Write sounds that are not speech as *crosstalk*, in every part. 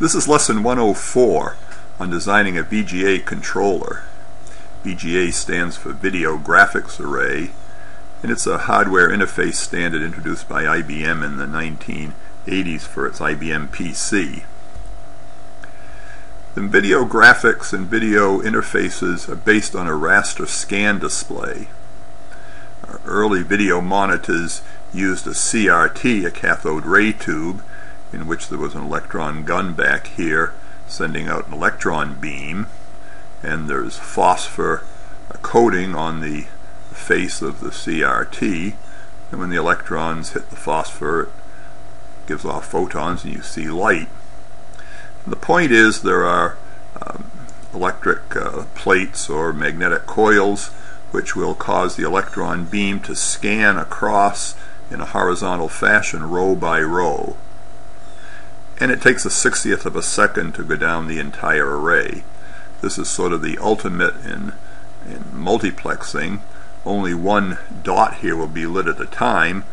This is lesson 104 on designing a VGA controller. VGA stands for Video Graphics Array and it's a hardware interface standard introduced by IBM in the 1980s for its IBM PC. The video graphics and video interfaces are based on a raster scan display. Our early video monitors used a CRT, a cathode ray tube, in which there was an electron gun back here sending out an electron beam and there's phosphor coating on the face of the CRT and when the electrons hit the phosphor it gives off photons and you see light. And the point is there are um, electric uh, plates or magnetic coils which will cause the electron beam to scan across in a horizontal fashion row by row and it takes a 60th of a second to go down the entire array. This is sort of the ultimate in, in multiplexing. Only one dot here will be lit at a time,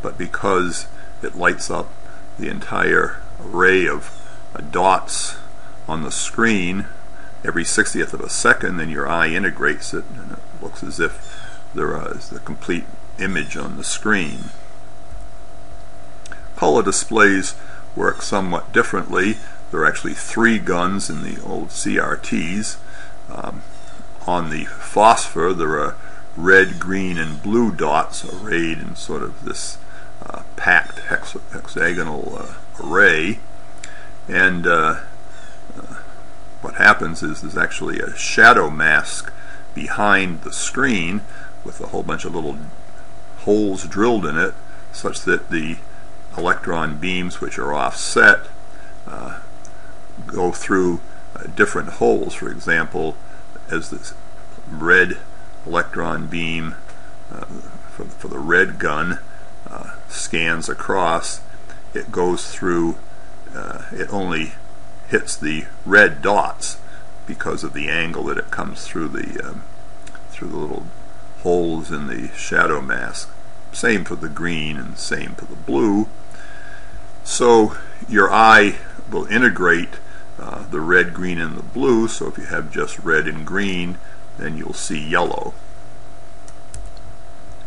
but because it lights up the entire array of uh, dots on the screen every 60th of a second, then your eye integrates it and it looks as if there is the complete image on the screen. Color displays work somewhat differently. There are actually three guns in the old CRTs. Um, on the phosphor, there are red, green, and blue dots arrayed in sort of this uh, packed hex hexagonal uh, array. And uh, uh, what happens is there's actually a shadow mask behind the screen with a whole bunch of little holes drilled in it such that the electron beams which are offset uh, go through uh, different holes. For example, as this red electron beam uh, for, for, the red gun uh, scans across, it goes through, uh, it only hits the red dots because of the angle that it comes through the um, through the little holes in the shadow mask. Same for the green and same for the blue. So your eye will integrate uh, the red, green, and the blue. So if you have just red and green, then you'll see yellow.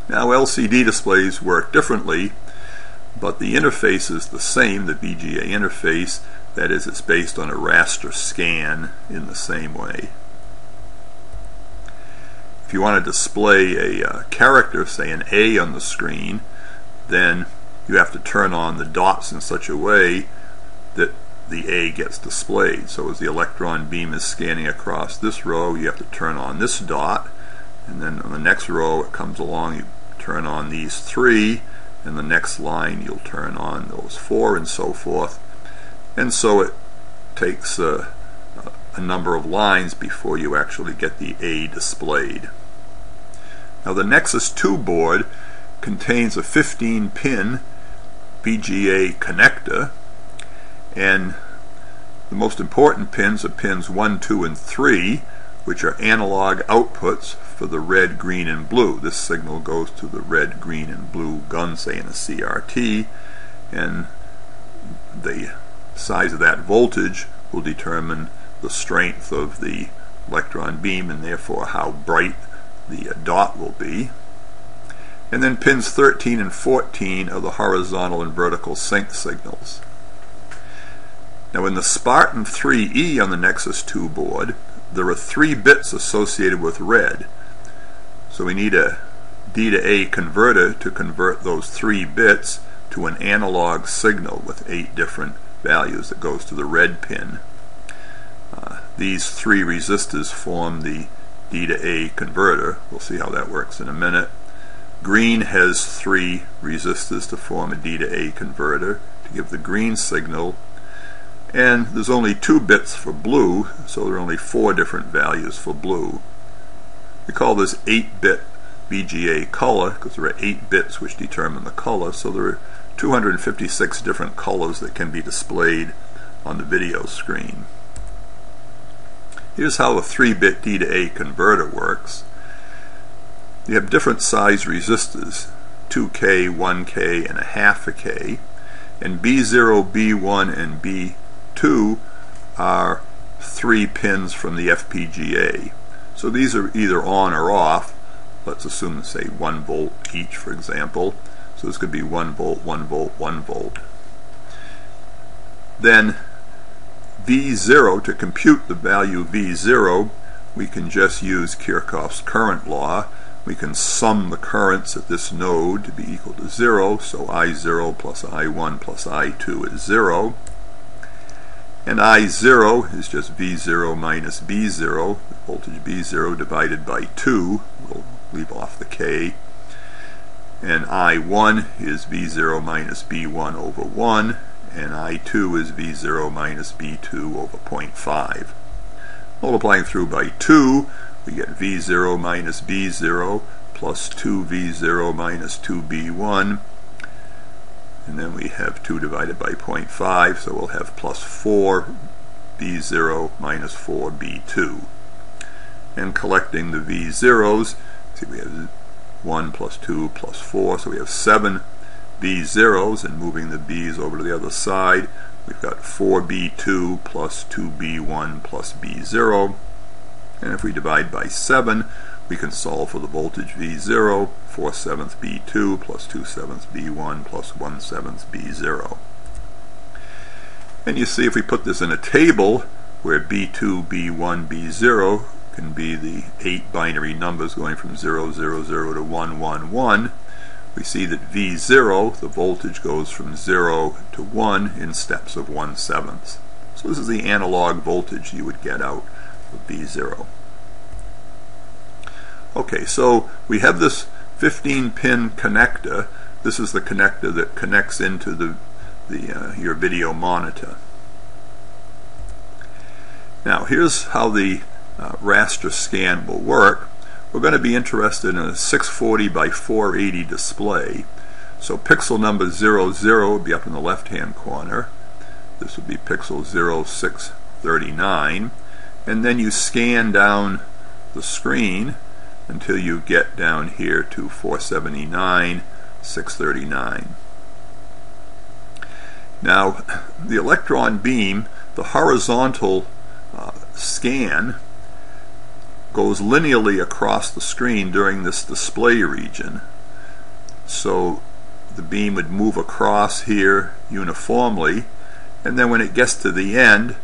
Now LCD displays work differently, but the interface is the same, the VGA interface. That is, it's based on a raster scan in the same way. If you want to display a uh, character, say an A on the screen, then you have to turn on the dots in such a way that the A gets displayed. So as the electron beam is scanning across this row, you have to turn on this dot, and then on the next row it comes along, you turn on these three, and the next line you'll turn on those four, and so forth. And so it takes a, a number of lines before you actually get the A displayed. Now the Nexys 2 board contains a 15 pin VGA connector and the most important pins are pins 1, 2, and 3 which are analog outputs for the red, green, and blue. This signal goes to the red, green, and blue gun, say in a CRT, and the size of that voltage will determine the strength of the electron beam and therefore how bright the uh, dot will be. And then pins 13 and 14 are the horizontal and vertical sync signals. Now in the Spartan 3E on the Nexys 2 board, there are three bits associated with red. So we need a D to A converter to convert those three bits to an analog signal with eight different values that goes to the red pin. These three resistors form the D to A converter. We'll see how that works in a minute. Green has three resistors to form a D to A converter to give the green signal. And there's only two bits for blue, so there are only four different values for blue. We call this 8-bit VGA color because there are 8 bits which determine the color, so there are 256 different colors that can be displayed on the video screen. Here's how a 3-bit D to A converter works you have different size resistors 2K, 1K, and a half a K and B0, B1, and B2 are three pins from the FPGA. So these are either on or off. Let's assume, say, 1 volt each, for example. So this could be 1 volt, 1 volt, 1 volt. Then V0, to compute the value V0, we can just use Kirchhoff's current law. We can sum the currents at this node to be equal to 0, so I0 plus I1 plus I2 is 0. And I0 is just V0 minus B0, voltage B0 divided by 2. We'll leave off the K. And I1 is V0 minus B1 over 1. And I2 is V0 minus B2 over 0.5. Multiplying through by 2, we get V0 minus B0 plus 2V0 minus 2B1 and then we have 2 divided by 0.5 so we'll have plus 4 b0 minus 4 b2 and collecting the v0s see we have 1 plus 2 plus 4 so we have 7 b0s and moving the b's over to the other side we've got 4b2 plus 2b1 plus b0 and if we divide by 7 we can solve for the voltage V0, 4 sevenths B2 plus 2 sevenths B1 plus 1 seventh B0. And you see if we put this in a table where B2, B1, B0 can be the eight binary numbers going from 0, 0, 0 to 1, 1, 1, we see that V0, the voltage goes from 0 to 1 in steps of 1 sevenths. So this is the analog voltage you would get out of V0. Okay, so we have this 15 pin connector. This is the connector that connects into the, the uh, your video monitor. Now here's how the uh, raster scan will work. We're going to be interested in a 640 by 480 display. So pixel number 00 would be up in the left hand corner. This would be pixel 0639. And then you scan down the screen until you get down here to 479, 639. Now, *laughs* the electron beam, the horizontal uh, scan, goes linearly across the screen during this display region. So the beam would move across here uniformly, and then when it gets to the end,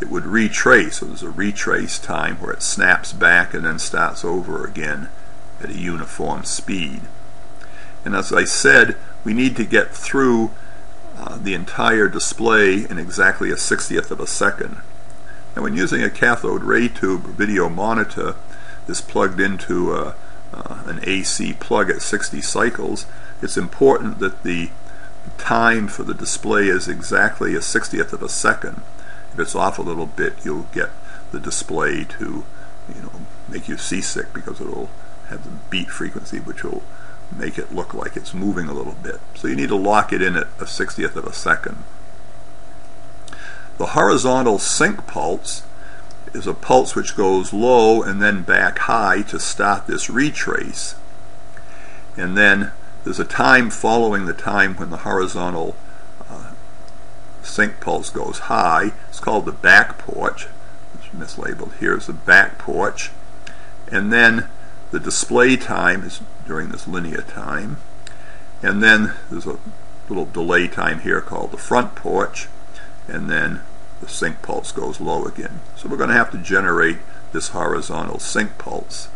it would retrace. So there's a retrace time where it snaps back and then starts over again at a uniform speed. And as I said, we need to get through uh, the entire display in exactly a 60th of a second. Now when using a cathode ray tube video monitor is plugged into a, uh, an AC plug at 60 cycles, it's important that the time for the display is exactly a 60th of a second. If it's off a little bit, you'll get the display to, you know, make you seasick because it'll have the beat frequency which will make it look like it's moving a little bit. So you need to lock it in at a 60th of a second. The horizontal sync pulse is a pulse which goes low and then back high to start this retrace. And then there's a time following the time when the horizontal uh, sync pulse goes high. It's called the back porch. It's mislabeled here as the back porch. And then the display time is during this linear time. And then there's a little delay time here called the front porch. And then the sync pulse goes low again. So we're going to have to generate this horizontal sync pulse.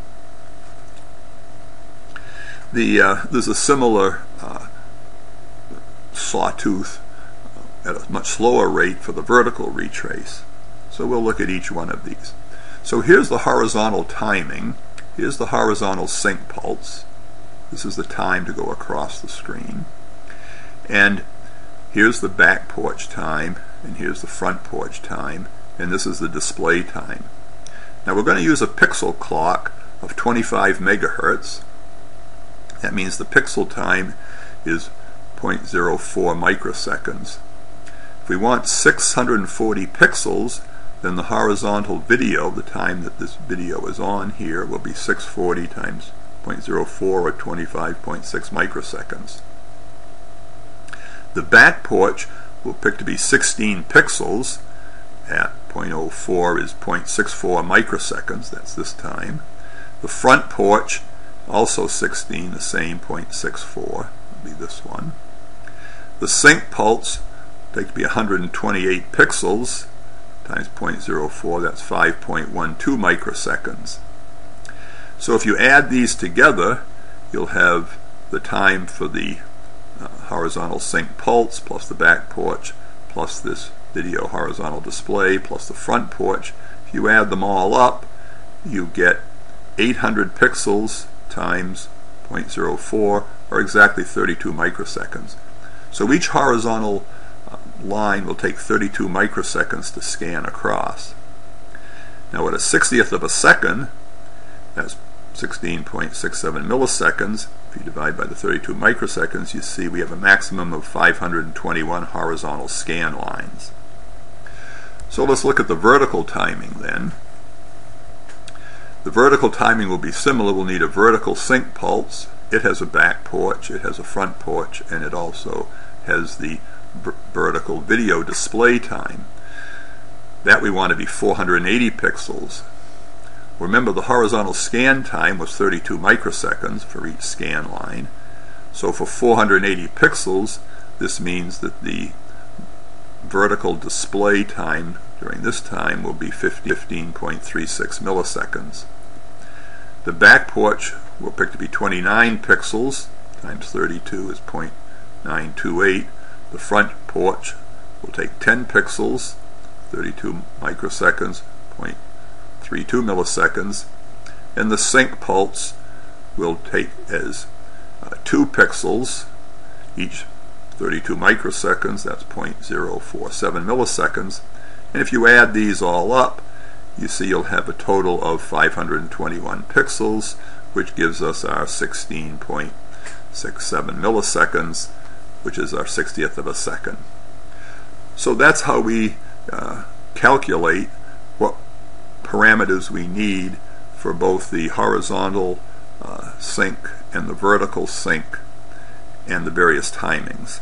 The, uh, there's a similar uh, sawtooth at a much slower rate for the vertical retrace. So we'll look at each one of these. So here's the horizontal timing. Here's the horizontal sync pulse. This is the time to go across the screen. And here's the back porch time, and here's the front porch time, and this is the display time. Now we're going to use a pixel clock of 25 megahertz. That means the pixel time is 0.04 microseconds. If we want 640 pixels, then the horizontal video, the time that this video is on here, will be 640 times 0.04 or 25.6 microseconds. The back porch will pick to be 16 pixels at 0.04 is 0.64 microseconds, that's this time. The front porch, also 16, the same 0.64, will be this one. The sync pulse, take to be 128 pixels times 0.04, that's 5.12 microseconds. So if you add these together, you'll have the time for the uh, horizontal sync pulse plus the back porch plus this video horizontal display plus the front porch. If you add them all up, you get 800 pixels times 0.04 or exactly 32 microseconds. So each horizontal uh, line will take 32 microseconds to scan across. Now at a 60th of a second, that's 16.67 milliseconds. If you divide by the 32 microseconds, you see we have a maximum of 521 horizontal scan lines. So let's look at the vertical timing then. The vertical timing will be similar. We'll need a vertical sync pulse. It has a back porch, it has a front porch, and it also has the vertical video display time. That we want to be 480 pixels. Remember the horizontal scan time was 32 microseconds for each scan line. So for 480 pixels, this means that the vertical display time during this time will be 15.36 milliseconds. The back porch will pick to be 29 pixels times 32 is 0.928. The front porch will take 10 pixels, 32 microseconds, 32 milliseconds, and the sync pulse will take as uh, 2 pixels, each 32 microseconds, that's 0.047 milliseconds, and if you add these all up, you see you'll have a total of 521 pixels, which gives us our 16.67 milliseconds, which is our 60th of a second. So that's how we uh, calculate parameters we need for both the horizontal uh, sync and the vertical sync and the various timings.